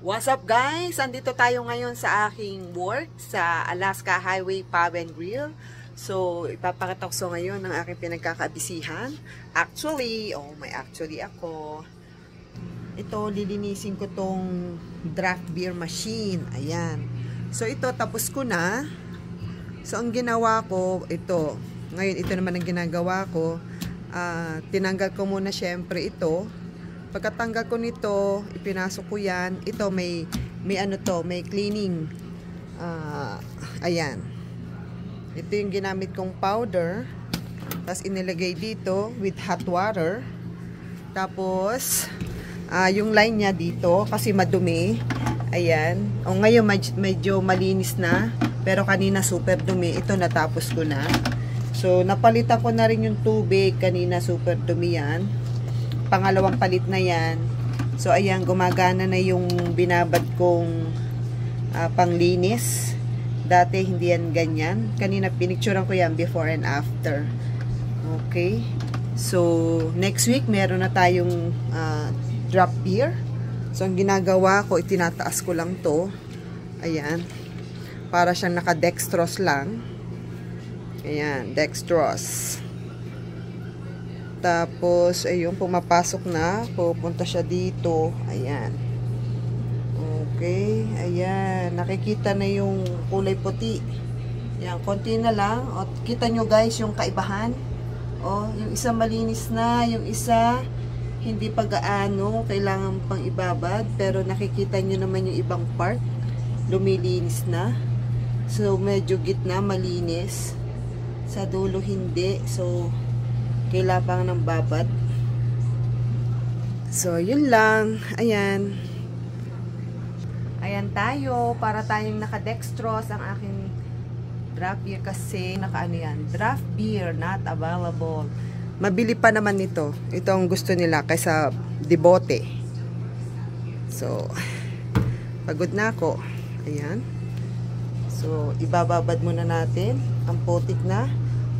What's up guys? Andito tayo ngayon sa aking work sa Alaska Highway Pub and Grill. So, ipapakita ko ngayon ng aking pinagkakabisihan. Actually, oh may actually ako. Ito, lilinisin ko tong draft beer machine. Ayan. So, ito, tapos ko na. So, ang ginawa ko, ito. Ngayon, ito naman ang ginagawa ko. Uh, tinanggal ko muna syempre ito Pagkatanggal ko nito, ipinasok ko yan. Ito may, may ano to, may cleaning. Uh, ayan. Ito yung ginamit kong powder. Tapos inilagay dito with hot water. Tapos, uh, yung line niya dito kasi madumi. Ayan. O ngayon medyo malinis na. Pero kanina super dumi. Ito natapos ko na. So, napalitan ko na rin yung tubig. Kanina super dumi yan pangalawang palit na yan. So, ayan, gumagana na yung binabad kong uh, panglinis. Dati, hindi yan ganyan. Kanina, pinicturean ko yan before and after. Okay. So, next week, meron na tayong uh, drop beer. So, ang ginagawa ko, itinataas ko lang to. Ayan. Para siyang naka-dextrose lang. Ayan, dextrose. Tapos, ayun, pumapasok na. Pupunta siya dito. Ayan. Okay. Ayan. Nakikita na yung kulay puti. Ayan. Konti na lang. O, kita nyo guys yung kaibahan. O, yung isa malinis na. Yung isa, hindi pa gaano. Kailangan pang ibabad. Pero nakikita nyo naman yung ibang part. Lumilinis na. So, medyo gitna, malinis. Sa dulo, hindi. So, kailangan ng babad. So, yun lang. Ayan. Ayan tayo. Para tayong naka-dextrose ang aking draft beer kasi naka-ano yan. Draft beer not available. Mabili pa naman nito. Ito ang gusto nila kaysa debote. So, pagod na ako. Ayan. So, ibababad muna natin. Ang putik na.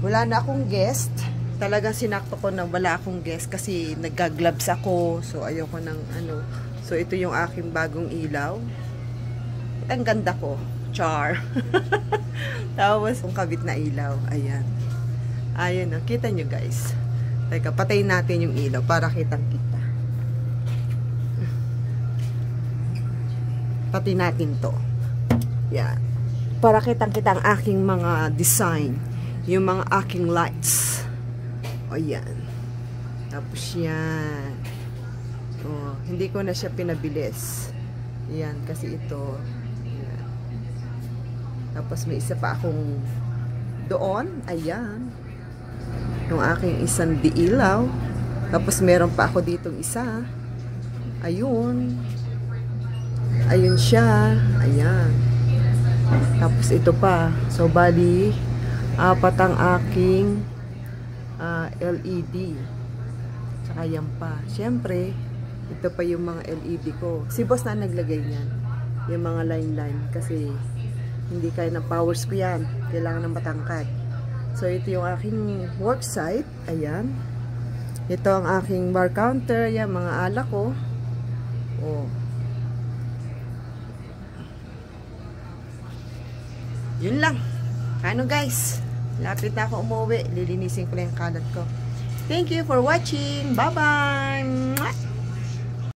Wala na akong guest talagang sinakto ko na wala akong guest kasi nagga-gloves ako. So, ayoko ng ano. So, ito yung aking bagong ilaw. Ang ganda ko. Char. Tapos, yung kabit na ilaw. Ayan. Ayan. Oh. Kita nyo guys. Teka, patayin natin yung ilaw para kitang kita. Pati natin to. Yan. Para kitang kita ang aking mga design. Yung mga aking lights. O, yan. Tapos yan. O, hindi ko na siya pinabilis. Yan, kasi ito. Yan. Tapos may isa pa akong doon. Ayan. Yung aking isang diilaw. Tapos meron pa ako ditong isa. Ayun. Ayun siya. Ayan. Tapos ito pa. So, bali, apat ang aking uh, ah, LED. Tsaka yan pa. Siyempre, ito pa yung mga LED ko. Si boss na naglagay niyan. Yung mga line-line. Kasi, hindi kaya ng powers ko yan. Kailangan ng matangkad. So, ito yung aking work site. Ayan. Ito ang aking bar counter. Yan, mga alak ko. Oh. Yun lang. Ano guys? Lapit na ako umuwi. Lilinisin ko lang yung kalat ko. Thank you for watching. Bye-bye!